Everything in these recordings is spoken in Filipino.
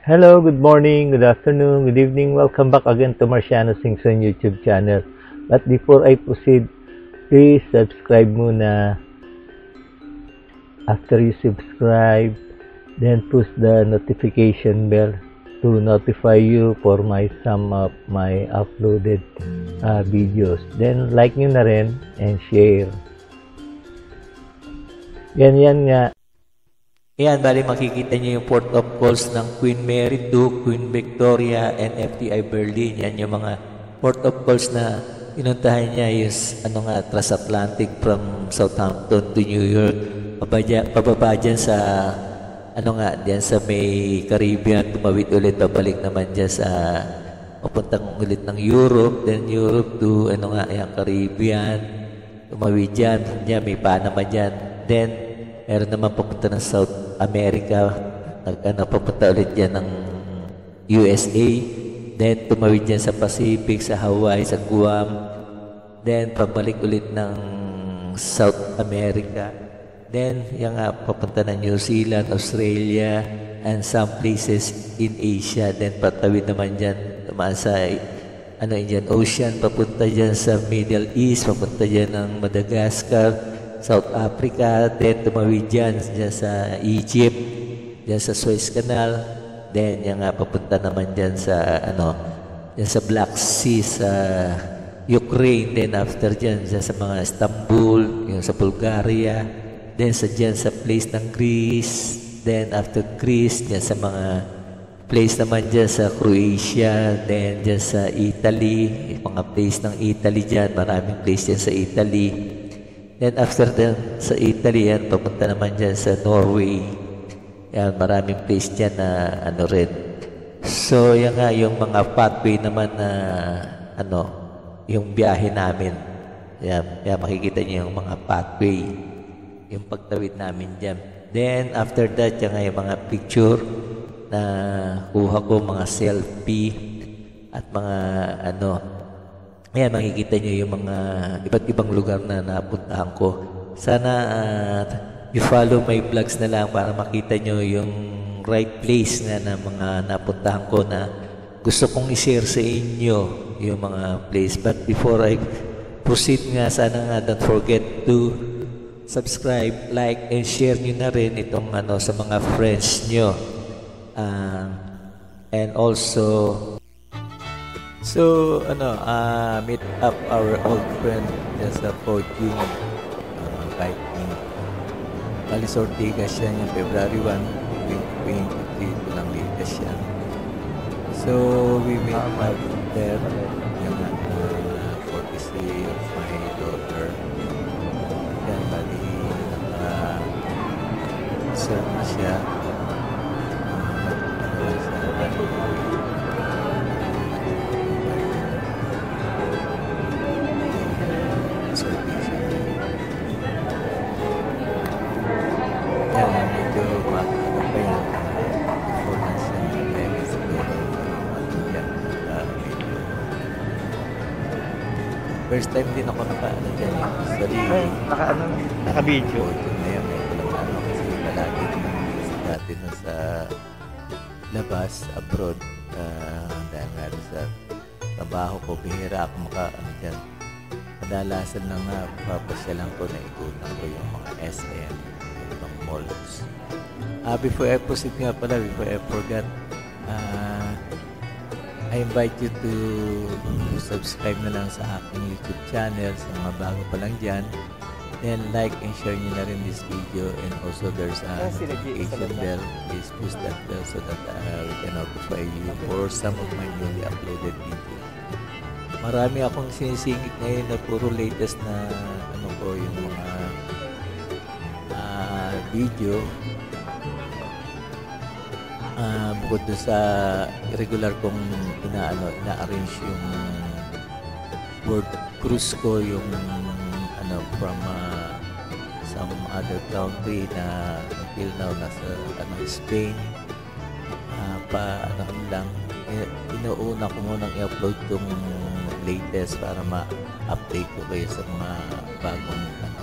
Hello, good morning, good afternoon, good evening. Welcome back again to Marciano Singson YouTube channel. But before I proceed, please subscribe muna. After you subscribe, then push the notification bell to notify you for my some of my uploaded uh, videos. Then like nyo na rin and share. Yan yan nga. Ayan, bali makikita niyo yung port of calls ng Queen Mary 2, Queen Victoria, and FTI Berlin. Yan yung mga port of calls na pinuntahan niya is ano nga, transatlantic from Southampton to New York. Pababa, pababa dyan sa ano nga, diyan sa may Caribbean, tumawid ulit, pabalik naman dyan sa papuntang ulit ng Europe, then Europe to ano nga, ayan, Caribbean, tumawid dyan, dyan may Panama dyan, then meron naman papunta ng South America, nag, ano, papunta ulit dyan ng USA, then tumawid dyan sa Pacific, sa Hawaii, sa Guam, then pabalik ulit ng South America, then yung nga, papunta ng New Zealand, Australia, and some places in Asia, then patawid naman dyan, tumaan sa ano Indian Ocean, papunta dyan sa Middle East, papunta dyan ng Madagascar, South Africa, then tumawid dyan, dyan sa Egypt, dyan sa Suez Canal, then yung nga papunta naman dyan sa ano, dyan sa Black Sea, sa Ukraine, then after dyan, dyan sa mga Istanbul, yung sa Bulgaria, then sa dyan sa place ng Greece, then after Greece, dyan sa mga place naman dyan sa Croatia, then dyan sa Italy, mga place ng Italy dyan, maraming place dyan sa Italy. Then after then, sa Italy yan, papunta naman dyan sa Norway. Yan, maraming place dyan na ano rin. So, yan nga, yung mga pathway naman na ano, yung biyahe namin. Yan, yan makikita niyo yung mga pathway. Yung pagtawid namin dyan. Then, after that, yan nga yung mga picture na kuha ko, mga selfie at mga ano, Ayan, makikita nyo yung mga iba't ibang lugar na napuntahan ko. Sana uh, you follow my vlogs na lang para makita nyo yung right place na na mga napuntahan ko na gusto kong i-share sa inyo yung mga place. But before I proceed nga, sana nga don't forget to subscribe, like, and share nyo na rin itong ano sa mga friends nyo. Uh, and also, So, ano, uh, meet up our old friend dyan sa Fortune uh, Biking. Alis Ortigas yan yung February 1, 2023 ko lang ligas yan. So, we meet up there yung uh, courtesy of my daughter. Yan, bali, naka-serve na siya. Uh, sa First time din ako naka ano dyan eh. Sorry. Ay, naka ano, naka-video. Ito na eh. Walang ano kasi palagi dati na sa labas, abroad. Uh, dahil nga sa trabaho ko, bihira ako maka ano dyan. Kadalasan lang na papasyalan ko na ikutan ko yung mga SM, yung mga malls. Uh, before I proceed nga pala, before I forgot, uh, I invite you to subscribe na lang sa aking YouTube channel sa mga bago pa lang dyan. Then like and share nyo na rin this video and also there's a notification bell. Please push that bell so that uh, we can notify you for some of my newly uploaded video. Marami akong sinisingit ngayon na puro latest na ano ko yung mga uh, video uh, bukod doon sa regular kong inaano ina-arrange yung world cruise ko yung ano from uh, some other country na until now nasa ano Spain. Uh, pa ano lang inuuna ko munang i-upload tong latest para ma-update ko kayo sa mga bagong ano.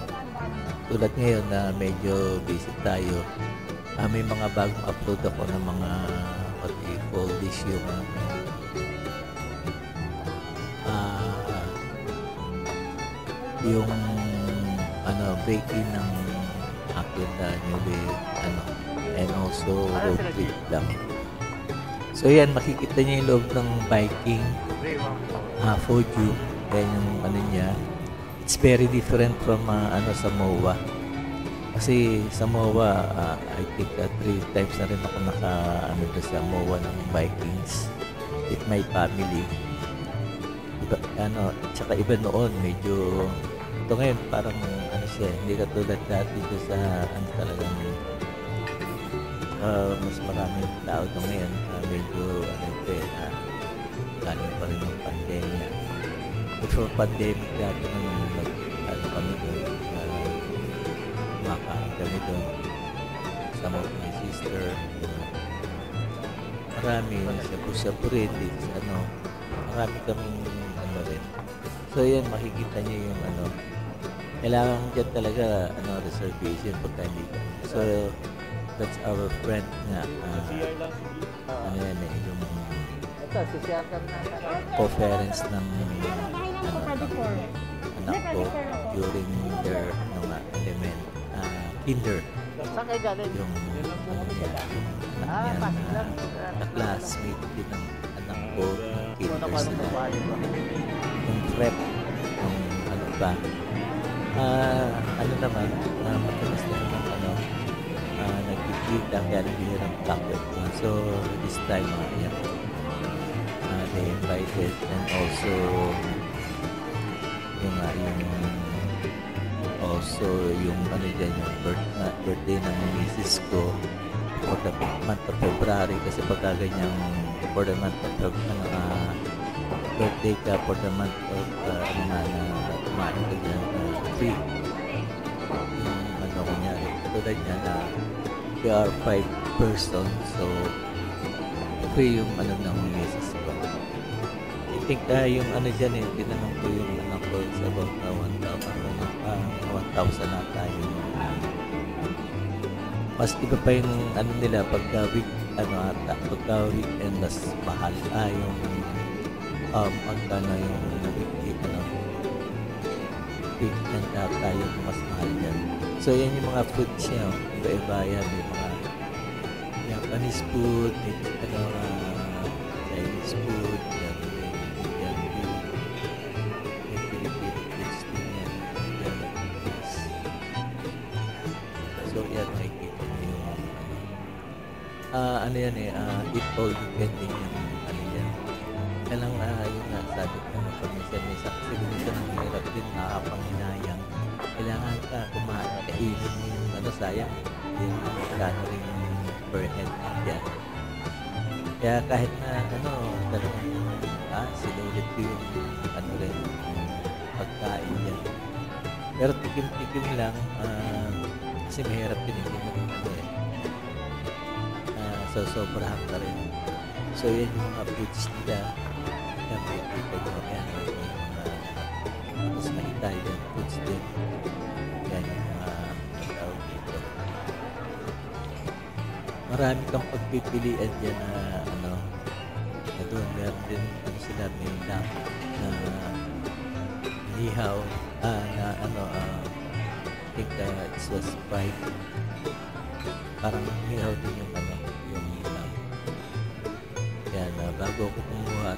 Tulad ngayon na medyo busy tayo uh, may mga bagong upload ako ng mga pati establish yung ah yung ano breaking ng akin na newly ano and also road trip lang. So yan, makikita niyo yung loob ng biking uh, Foju. Yan yung ano niya. It's very different from uh, ano sa MOA. Kasi sa MOA, uh, I think uh, three times na rin ako naka ano sa MOA ng Vikings with my family. Iba, ano, tsaka iba noon, medyo ito ngayon parang ano siya, hindi katulad dati doon sa ano talagang uh, mas maraming tao doon ngayon. Uh, medyo ano ito eh, uh, galing pa rin yung pandemya. Before pandemic dati nung ano kami doon, kumakain kami doon. Some of my sister, marami, sabu-sabu rin, dito sa ano, marami kaming ano rin. So yan, makikita niyo yung ano, kailangan dyan talaga ano, reservation pagka hindi ka. So, that's our friend nga. Uh, ano yan eh, yung co-parents ng ano, anak ko during their ano kinder. Saan kayo galing? Yung Ah, niya lang. na, na classmate din ng anak ko ng Ano ka sila. Yung prep, yung ano ba. Ah, ano naman, uh, matalas na naman ano, uh, nagkikita kaya nagbihirang takot. Uh, so, this time, uh, yeah, uh, they invited and also yung uh, yung also yung ano dyan yung birth, uh, birthday ng misis ko for the month of February kasi pagka ganyang for the month of February uh, birthday ka for the month of uh, ano nga na kumain ka dyan free yung ano kunyari katulad niya na we are five persons so free yung ano ng misis ko. I think uh, yung ano dyan eh tinanong ko yung anak ko is about 1,000 uh, 1,000 na tayo. Mas iba pa yung ano nila pagka week ano ata pagka weekend mas mahal. Ah yung um magkano yung weekly ano weekend ata yung mas mahal yan. So yan yung mga food siya iba-iba yan yung mga Japanese food may ano uh, Chinese food ah ano yan eh ah eat all din yung ano yan? Kaya lang ah yun nga sabi ko na paminsan minsan kasi minsan ang hirap din nakakapanginayang kailangan ka kumain kainin mo yung ano sayang yung kano rin per head yan kaya kahit na ano talagang ah sinulit ko yung ano rin pagkain yan pero tikim-tikim lang ah, kasi mahirap din hindi mo rin ano eh uh, so sobrahan ka rin. So yan yung mga foods nila yan makikita nyo yan yung mga tapos na Italian foods din. Yan yung mga tawag dito. Marami kang pagpipilian dyan na ano na doon. Meron din ano sila may lamp na ihaw ah, na ano ah, I think uh, it was five parang ihaw din yung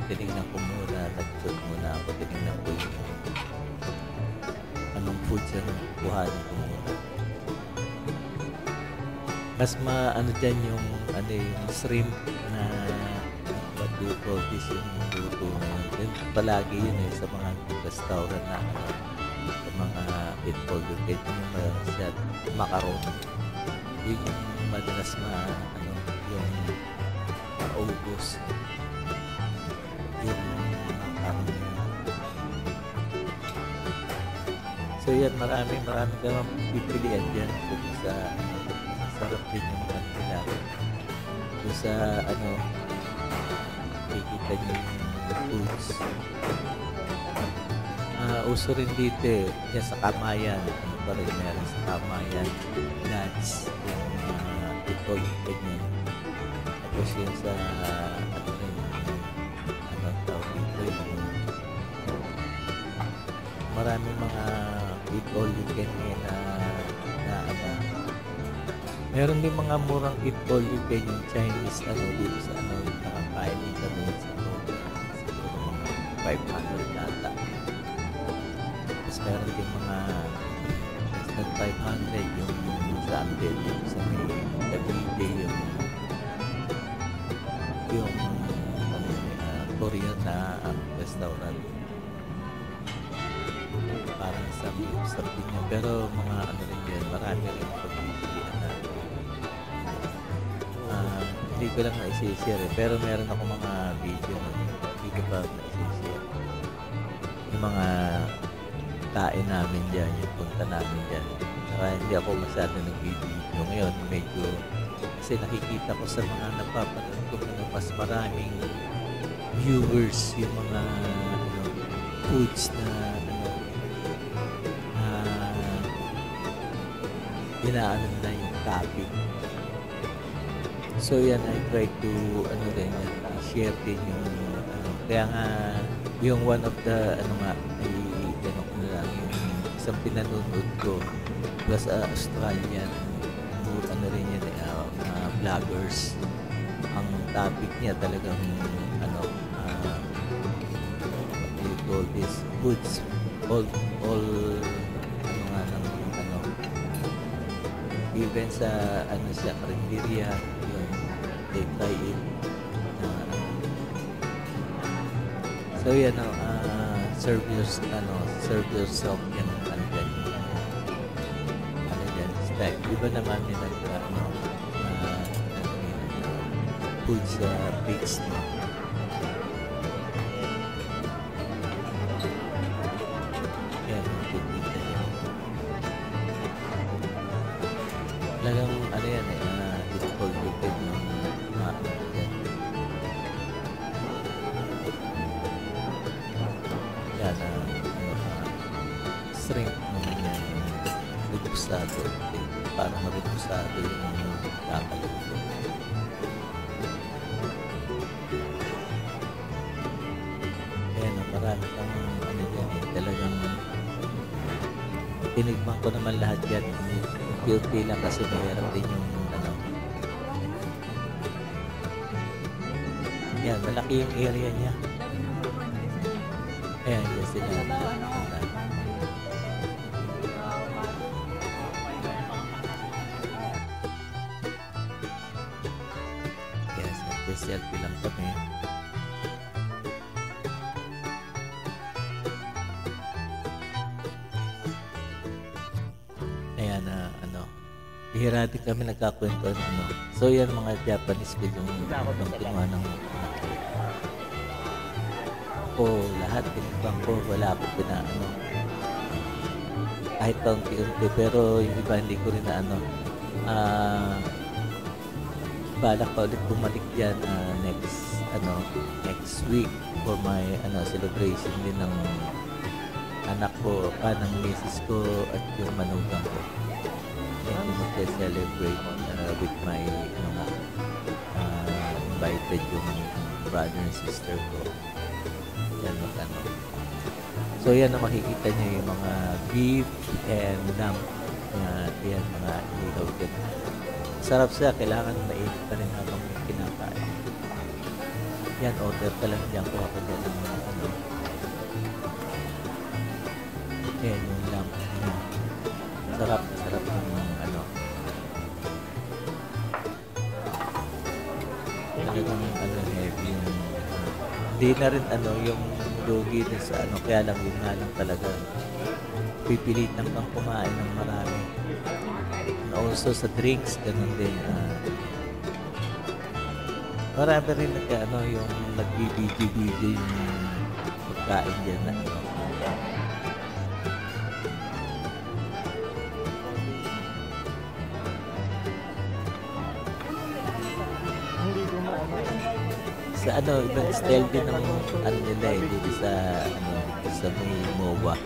tinignan ko muna nag-food muna ako tinignan ko yung anong food siya nung kuhanin ko muna. Mas ma ano dyan yung ano yung shrimp na call this yung luto na yun. Then, palagi yun eh sa mga restaurant na ano sa mga yung kahit yung siya macaron yun yung madalas ma ano yung maubos. na So yan, marami, marami ka naman pipilian dyan kung sa sarap din yung ano nila. Kung sa ano, kikita niyo yung foods. Ah, uso rin dito eh, yan sa Kamayan. Ano pa rin meron sa Kamayan. Lunch, yung uh, ito, ganyan. Tapos yun sa, ano maraming mga eat all you can eat na, na ano. Meron din mga murang eat all you can yung Chinese ano dito sa ano nakakain din kami sa ano, siguro mga 500 yata. Tapos meron din mga than 500 yung sa Amdel yung sa may everyday yung yung ano uh, Korean na uh, restaurant parang sa sa niya. Pero mga ano rin yan marami rin pagpipilian na Ah, hindi ko lang na-share eh. pero meron ako mga video na hindi ko pa na-share yung mga kain namin dyan yung punta namin dyan. Saka hindi ako masyado nag-video ngayon. Medyo kasi nakikita ko sa mga napapanood ko na mas maraming viewers yung mga ano, foods na inaano na yung topic. So yan I try to ano rin yan, share din yung ano kaya nga yung one of the ano nga ay ano ko lang yung isang pinanonood ko plus uh, Australian ano rin yan eh, uh, uh, vloggers. Ang topic niya talagang ano uh, what do you call this? Foods. All all even sa ano siya karinderya yun they try it uh, so yan ano uh, serve your ano serve yourself yan ano dyan ano dyan style iba naman yung nag ano uh, food sa page mo marami kang ano dyan eh, talagang tinigman ko naman lahat yan. Unti-unti lang kasi mayroon din yung ano. Yan, malaki yung area niya. Ayan, yan sila. Din kami nagkakwento ng ano. So yan mga Japanese ko yung yung kinuha ng ko lahat tinibang ko wala ako pinaano kahit kaunti-unti pero yung iba hindi ko rin na ano. Ah balak pa ulit bumalik dyan ah, next ano next week for my ano celebration din ng anak ko pa ng misis ko at yung manugang ko and yung celebrate uh, with my ano nga ah, invited yung brother and sister ko. Yan mag ano so yan na makikita nyo yung mga beef and lamb uh, yan mga ilaw din. Sarap siya kailangan mainit pa rin habang kinakain. Yan order ka lang dyan kuha ka dyan ng ano yan yung yan. sarap hindi na rin ano yung lugi din sa ano kaya lang yun nga lang talaga. Pipilitan kang kumain ng marami. And also sa drinks ganun din ah. Marami rin nag ano yung nagbibidyo-video yung pagkain dyan na ano sa ano ibang style din ng ano nila eh dito sa ano sa may MOA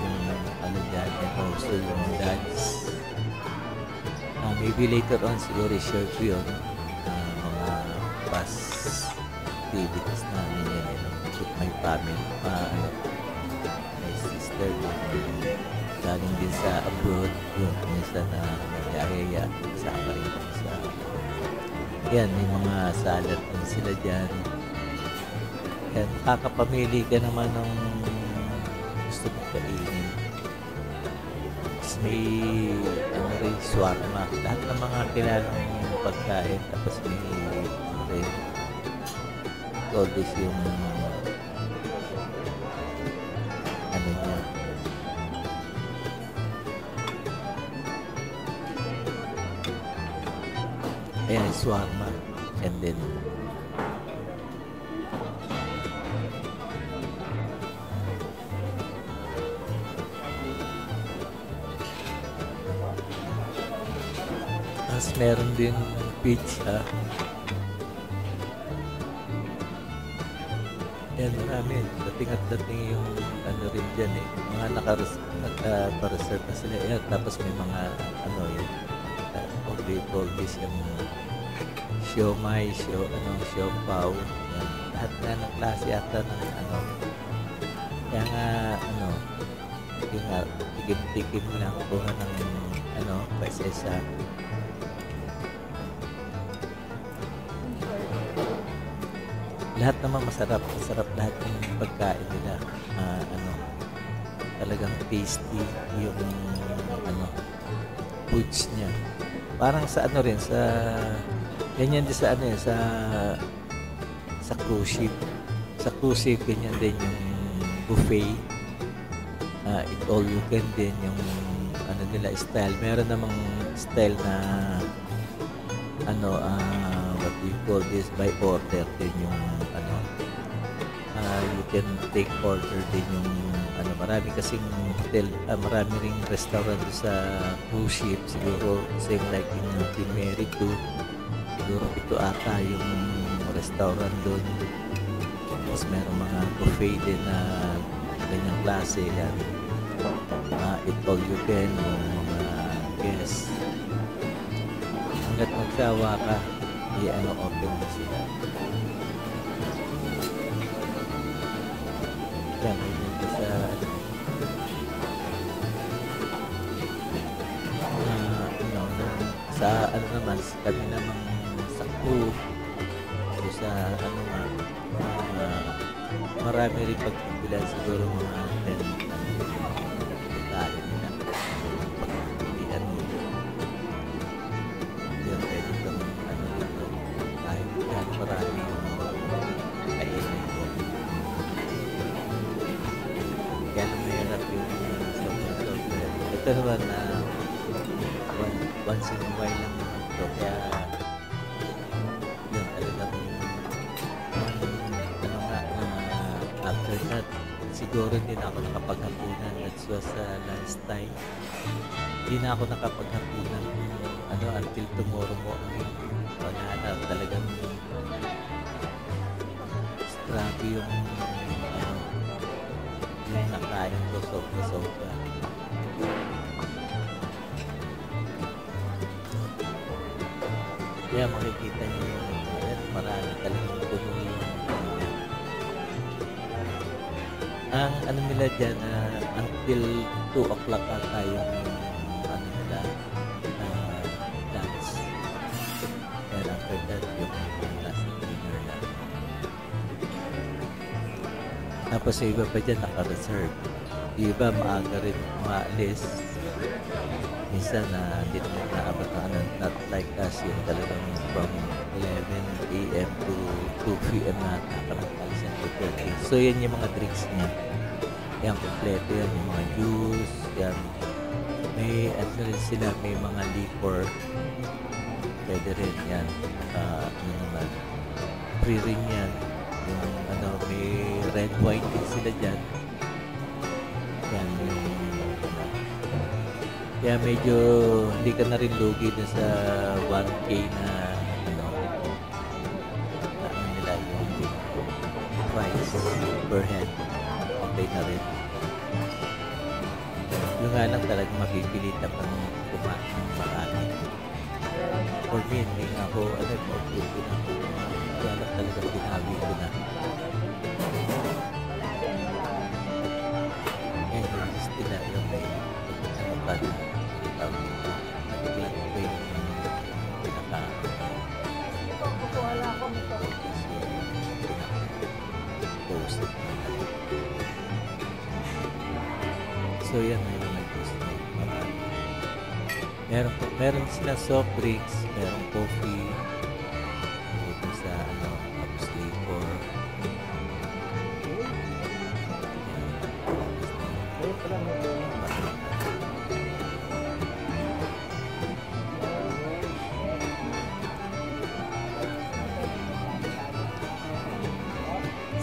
yung ano dyan and also yung dance uh, maybe later on siguro share ko yun uh, mga past activities namin yan eh, with my family ano may sister. Galing din sa abroad. Yun, minsan na nagyayaya. Kasama rin kami sa... Yan, may mga salad din sila dyan. Yan, kakapamili ka naman ng gusto mong kainin. Tapos may ano rin, shawarma. Lahat ng mga kilalang pagkain. Tapos may ano rin, this yung shawarma. And then, Tapos meron din pizza. Yan, marami. Dating at dating yung ano rin dyan eh. Mga nakares- nagpa-reserve na sila. Yan, tapos may mga ano yun. Uh, all this yung siomay, sio, ano, siopaw. Yan. Lahat nga ng klase ata ng ano. Kaya nga, ano, yung nga, tikim-tikim lang kuha ng ano, paisa-isa. lahat naman masarap. Masarap lahat ng pagkain nila. Ah, ano, talagang tasty yung ano, foods niya. Parang sa ano rin, sa ganyan din sa ano yun, sa sa cruise ship. Sa cruise ship, ganyan din yung buffet. Ah, it all you can din yung ano nila style. Meron namang style na ano, ah, what do you call this, by order din yung ano, ah, you can take order din yung ano, marami kasing hotel, ah, marami ring restaurant sa cruise ship, siguro same like in Queen Mary 2, siguro ito ata yung restaurant doon. Tapos meron mga buffet din na ganyang klase yan. Ah, it all you can, yung mga guests hanggat magsawa ka, i-ano open mo sila. Yan, dito sa ah, ano, sa ano naman, kami namang sa crew, so sa ano nga, ah, marami rin pagpipilian siguro mga 10 siguro hindi na ako nakapaghapunan. That was uh, last time. Hindi na ako nakapaghapunan ano, until tomorrow morning. Wala na talagang grabe yung ano, yung nakain ko sobra-sobra. Kaya makikita ano nila dyan, ah, until 2 o'clock ata yung ano nila, ah, dance. And after that, yung last dinner na. Tapos yung iba pa dyan naka-reserve. Iba maaga rin maalis. Minsan na hindi naman naabot na ano, not like us yung talagang from 11 a.m. to 2 p.m. na parang alis yan to 30. So yan yung mga drinks niya. Yan, kompleto yan. Yung mga juice, yan. May, ano rin sila, may mga liquor. Pwede rin yan. Ah, ano naman. Free rin yan. Yung ano, may red wine din sila dyan. Yan, yung ano. Kaya medyo hindi ka na rin lugi dun sa 1K na ano, na ano nila yung price per head nagsasabi na rin. Yung nga lang talaga mapipilitan kang kumain ng marami. For me, may ano, ako, ano, maupin ko na ako. Kaya lang talaga sinabi ko na. And this is the na yung may ano So yan na yung gusto. Marami. Meron, po, meron silang soft drinks, meron coffee, dito sa ano, tapos liquor.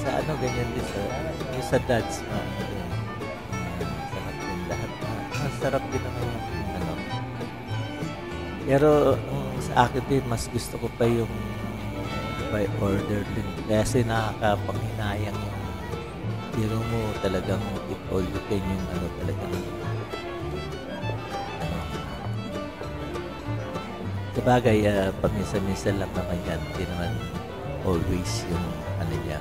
Sa ano, ganyan din sa, yung sa dads, ano Pero um, sa akin din, mas gusto ko pa yung by order din. Kasi nakakapanghinayang yung biro mo talagang it all you can yung ano talagang ano. Sabagay, uh, paminsan-minsan lang naman yan. Hindi naman always yung ano niya.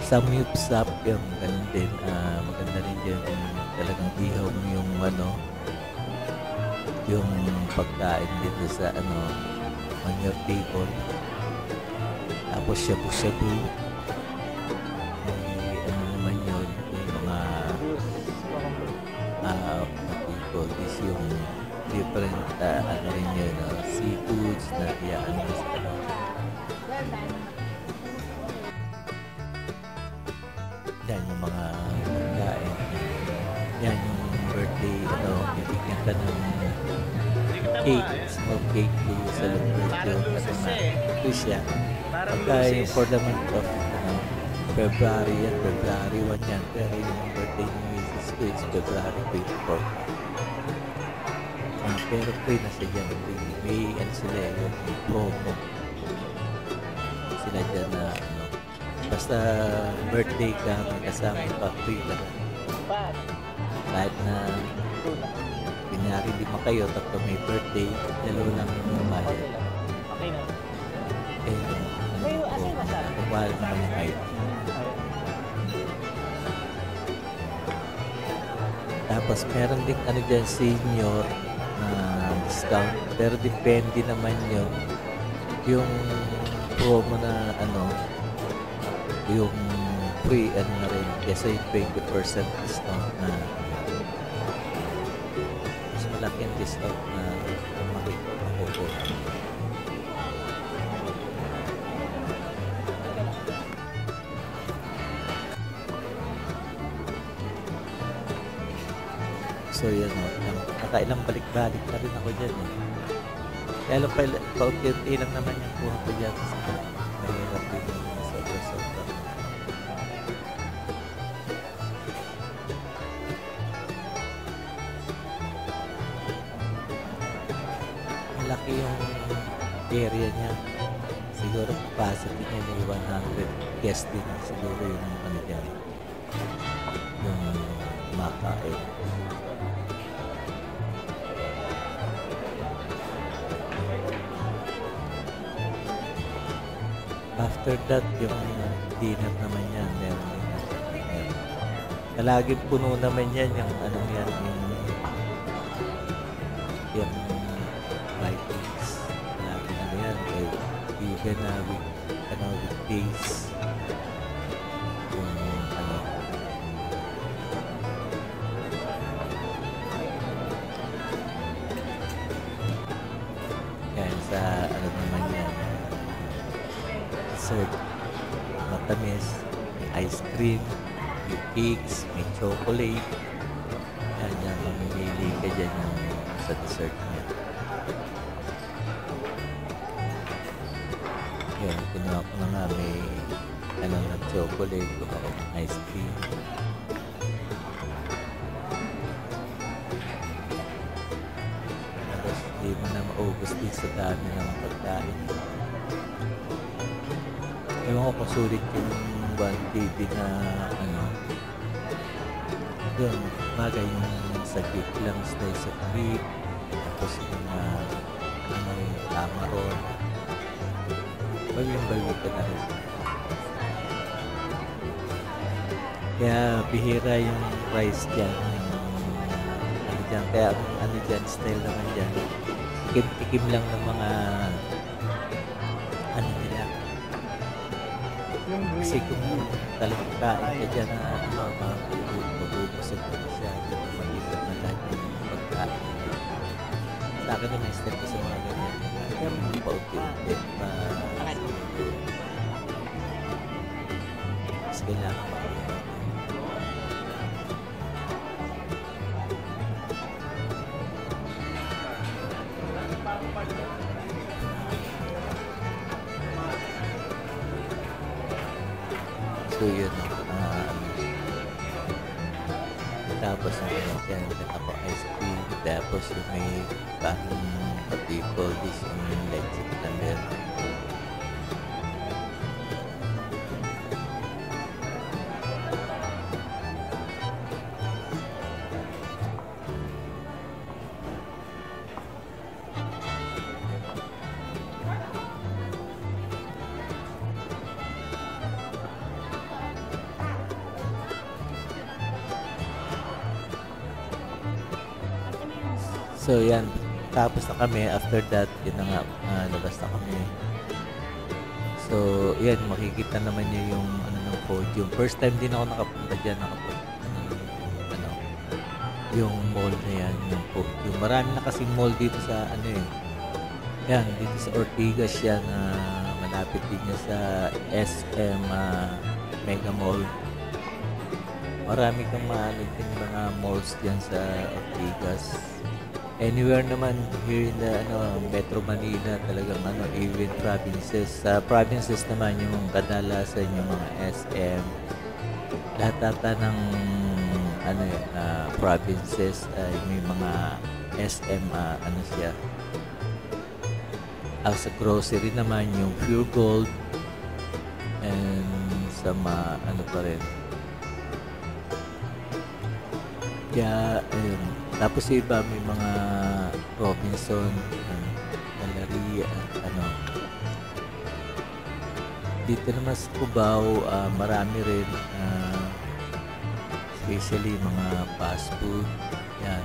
Sa Mupes Up, yung ganun din. ah, maganda rin yung talagang ihaw mo yung ano, yung pagkain dito sa ano, on your table. Tapos shabu-shabu. May ano naman yun, yung mga you call this, yung different ah, ano rin yun, ah, seafoods na iyaan mo sa ano. Ka ng cake, small cake yung ano na, ito siya. Pagka yung for the month of February yan, February 1 yan, pero yung birthday ni ko is February 24. Ah, pero free na siya dyan. May ano sila eh, yung promo. Sila dyan na ano, basta birthday ka, may kasama pa, free lang. Kahit na kunyari lima kayo, tatlo may birthday, dalawa lang yung mahal. Okay na. Eh, ano kung mahal naman yung height. Tapos meron din ano dyan senior na discount. Pero depende naman yun. Yung promo na ano, yung free ano na rin. Kasi yung 20% discount na malaki ang discount na makukuha. So yun o, nakailang balik-balik na rin ako dyan eh. Lang pa, paunti-unti lang naman yung kuha ko dyan. Kasi niya. Siguro capacity niya may 100 guests din siguro yung ano dyan. Yung makain. After that, yung dinner naman yan, meron din. Palaging puno naman yan, yung ano yan, yung even na with, ano, with days. Yung, ano, yan sa, ano naman yan, dessert. Matamis, may ice cream, may cakes, may chocolate. Yan, yan, mamimili ka dyan yung sa dessert niya. Chocolate, kuha ko ng ice cream. Tapos, di mo na maubos din sa dami ng pagkain. Ewan ko kung sulit yung 1 TV na ano. Yun, bagay yung sa beef lang, slice of beef. Tapos yung uh, ano tamaron. Bagay-bagay ka na rin. Kaya bihira yung rice dyan. Ano dyan. Kaya ano dyan, style naman dyan. Tikim-tikim lang ng mga ano nila, Kasi kung talagang kain ka dyan na ano, mabubusog ka na siya, malipat na lahat yung pagkain. Sa akin naman, step ko sa mga ganyan. Pero hindi pa unti-unti. Ma... Mas kailangan yun, ah, tapos ano, yan, ako ice cream, tapos yung may call this, yung leche na meron. So yan, tapos na kami, after that, yun na nga, ah, labas na kami. So, yan, makikita naman niyo yung ano ng podium. First time din ako nakapunta dyan, nakapunta ano, yung mall na yan, yung podium. Marami na kasing mall dito sa, ano eh, yan, dito sa Ortigas yan, na malapit din niya sa SM ah, Mega Mall. Marami kang maano din mga malls dyan sa Ortigas anywhere naman here in the ano, Metro Manila talagang ano even provinces. Sa provinces naman yung kadalasan yung mga SM lahat ata ng ano ah, provinces ay may mga SM ah, ano siya. As sa grocery naman yung Pure Gold and sa mga ano pa rin. Kaya ayun tapos iba may mga Robinson, uh, at ano. Dito naman sa Cubao, ah, marami rin, ah, especially mga fast food. Yan.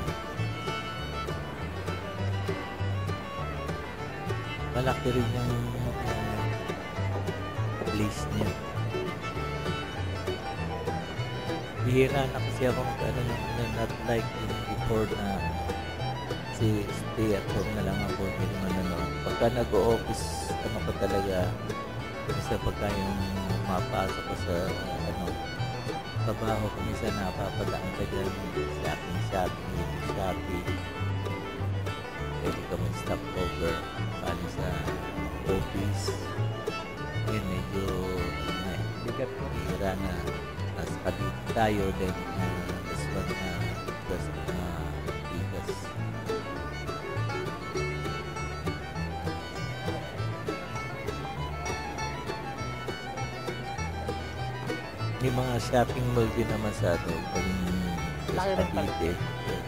Malaki rin yung ah, place niya. Bihira na kasi ako ano, not like yung before na si stay at home na lang ako naman ano pagka nag-o-office ano pa talaga kasi pagka yung mapasok ko sa ano trabaho ko minsan napapadaan ka dyan sa aking shopping shopping pwede ka mag-stop over paano sa office yun medyo Bigat ko. bihira na nasa kabit tayo then uh, this one na may mga shopping mall din naman sa ato pag Laki sa rin pala. Cavite. Yan,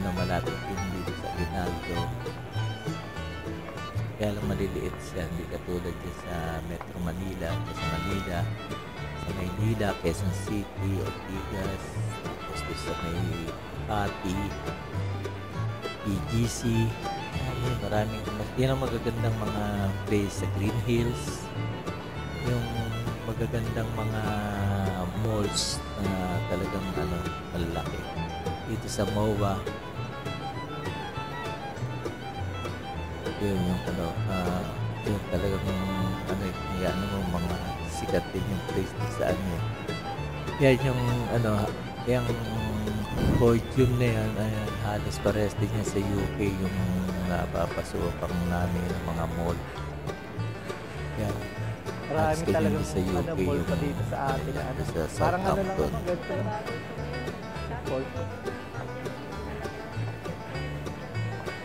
ano malapit din dito sa Ginaldo kaya lang maliliit siya. Hindi katulad din sa Metro Manila sa Manila sa Maynila, Quezon City, Ortigas tapos doon sa may Pati PGC maraming yan ang magagandang mga place sa Green Hills. Yung magagandang mga malls na talagang ano, malalaki dito sa MOA. Yun yung ano ah yun talagang ano yan mo mga sikat din yung place din sa ano yan yung ano yung podium na yan ayan, halos pares din yan sa UK yung napapasukan namin ng mga mall Marami talagang sa UK ano, ball pa dito sa atin. na Ano, sa parang ano lang naman ganito. Ball.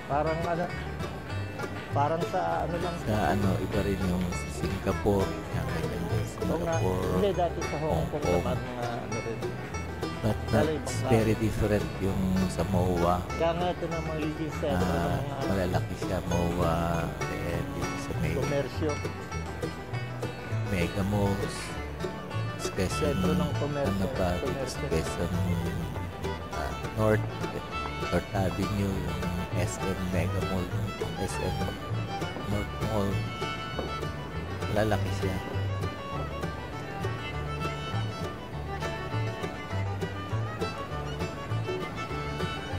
Parang ano, parang sa ano lang. sa ano iba rin yung sa Singapore yan ganyan din sa. Singapore Hindi, dati sa Hong Kong naman mga ano rin. but that's very different yung sa MOA Kaya nga ito ng mga leading center Ah, ng mga malalaki siya MOA and sa may komersyo. Mega Malls Quezon ano pa. Quezon ah, North North Avenue yung SM Mega Mall yung SM North Mall Lalaki siya.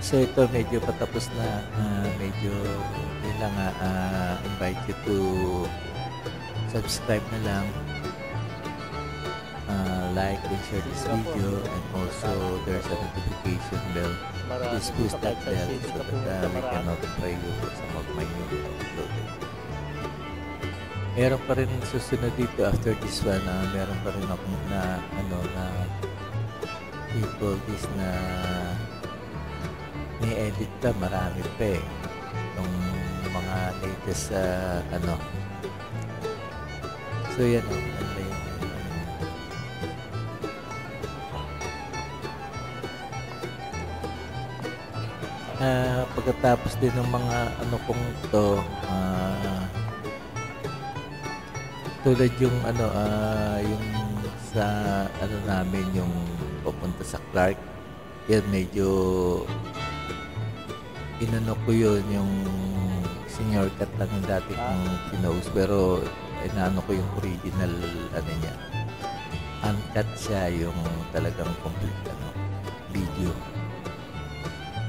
So ito medyo patapos na ah, medyo yun lang ah, invite you to subscribe na lang like and share this video and also there's a notification bell. Please push that bell so that uh, we can notify you for some of my new uploaded meron pa rin susunod dito after this one na meron pa rin akong na ano na people this na ni-edit pa marami pa eh. Yung mga latest sa ano. So yan o ano Ah, pagkatapos din ng mga ano kong to ah, tulad yung ano ah, yung sa ano namin yung pupunta sa Clark. Yan medyo inano ko yun yung senior cut lang yung dati kong pinost pero inaano ko yung original ano niya. Uncut siya yung talagang complete ano video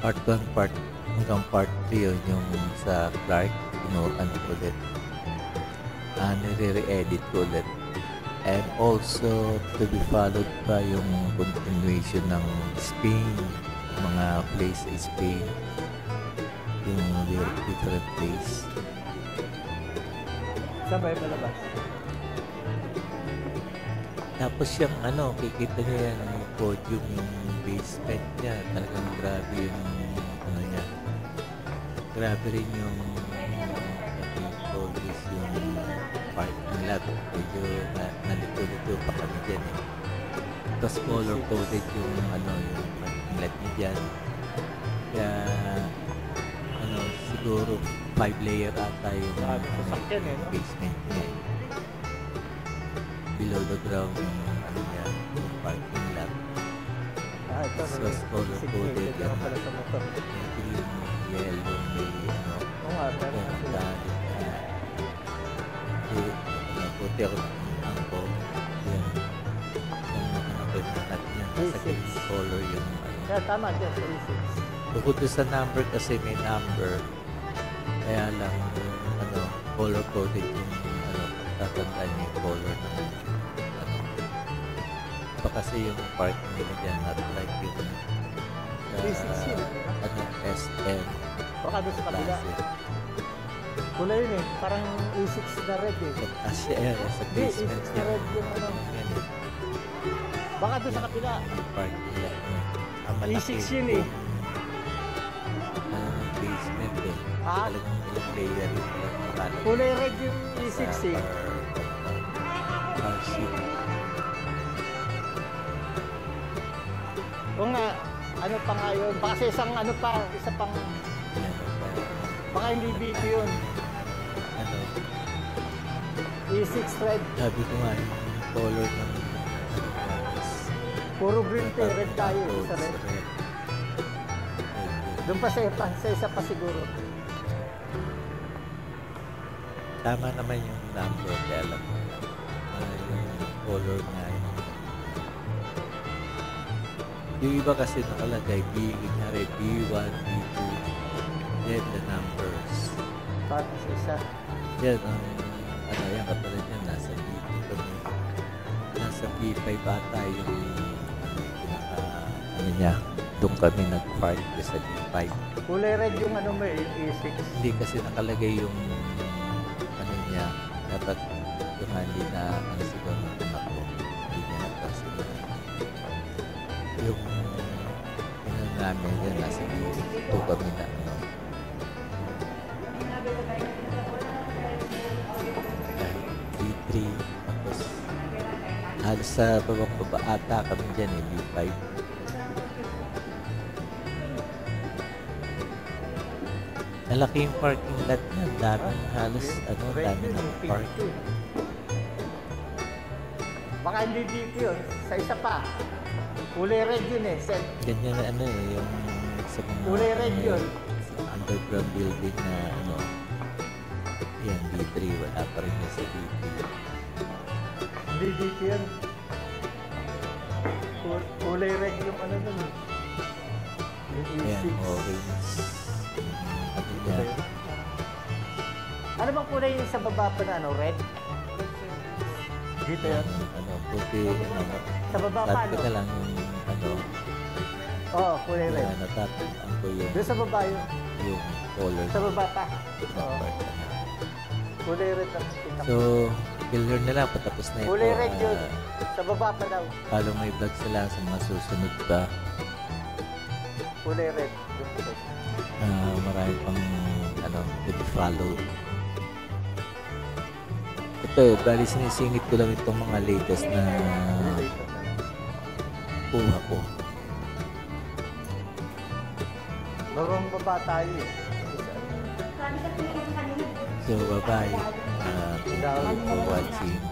part 1 part hanggang part 3 yun yung sa Clark. Ano ko ulit. Uh, nire-edit ko ulit. And also to be followed pa yung continuation ng Spain mga place sa Spain. Yung di- different place. Saan ba yung palabas? Tapos yung ano, kikita niya yan, podium, yung basement niya. Talagang grabe yung ano niya. Grabe rin yung this yung parking lot. Medyo na, nalito-lito pa kami dyan eh. Tapos color coded yung ano, yung parking lot niya dyan. Kaya ano, siguro five layer ata yung no? basement niya below the ground So, color coded Signated yan. lang sa. May green, yellow, may ano, Oo nga, meron na sila. penta, uh, puti ako ang ko. Yan. Yung na natin yan. Nasa Basics. green color yung ano. Kaya tama dyan, 36. Bukod sa number kasi may number. Kaya lang yung ano, color coded yung ano, tatandaan niya yung color ng. Iba kasi yung parking nila dyan, not like yung sa, 360 yun. ano, SM Baka doon sa kabila. Kulay yun eh. Parang E6 na red eh. As eh, sa Hindi, basement E6 na niya. red yung ano. Eh, Baka doon sa kabila. yung niya. Ang malaki E6 yun eh. yung, ano, basement eh. Ah? Ilang layer yung. Kulay red yung E6 sa eh. car, car seat. Oo nga, ano pa nga yun. Baka sa isang ano pa, isa pang, baka hindi BP yun. ano, E6 red. sabi ko nga yung color ng Puro green pa eh. Red tayo sa red. Doon pa sa, sa isa pa siguro. Tama naman yung number, kaya alam mo. ah, yung color nga Yung iba kasi nakalagay B, kunyari B1, B2, then the numbers. Para sa isa. Yan, ang ano yan, katulad yan, nasa B2 kami. Nasa B5 ata yung ano, pinaka, ano niya, doon kami nag-park sa B5. Kulay red yung ano mo yung E6. Hindi kasi nakalagay yung ano niya, dapat yung hindi na ano namin yan, nasa B2 kami na ano. B3, tapos halos sa babang baba ata kami dyan eh, B5. Malaki yung parking lot niya. Daming halos, ano, dami yun, ng park. yun. Baka hindi BP yun. Sa isa pa. Kulay red yun eh. Set. Ganyan na ano eh, yung sa mga... Kulay red ano, yun. Underground building na ano, yan, B3, wala pa rin yung sa B3. Hindi dito yan. Kul- Kulay red yung ano nun. eh. Ayan, E6. orange. Ba Ayan. yun? Ano bang kulay yung sa baba pa na ano? Red? Dito yan. Ano, puti, ano, Sa baba pa ano? ka lang yung, ano, Oo, kulay red. na natatandaan ko yung, Doon sa baba yun. yung color. Sa baba pa. Oo. part. Kulay red ang kita So, killer na lang, patapos na ito. Kulay red yun. Ah, Sa baba pa daw. follow my vlog sila sa mga susunod pa. Kulay red. Ah, marami pang, ano, follow. Ito, bali sinisingit ko lang itong mga latest na kuha ko. Larong baba tayo eh. So, bye-bye. Uh, thank you for watching.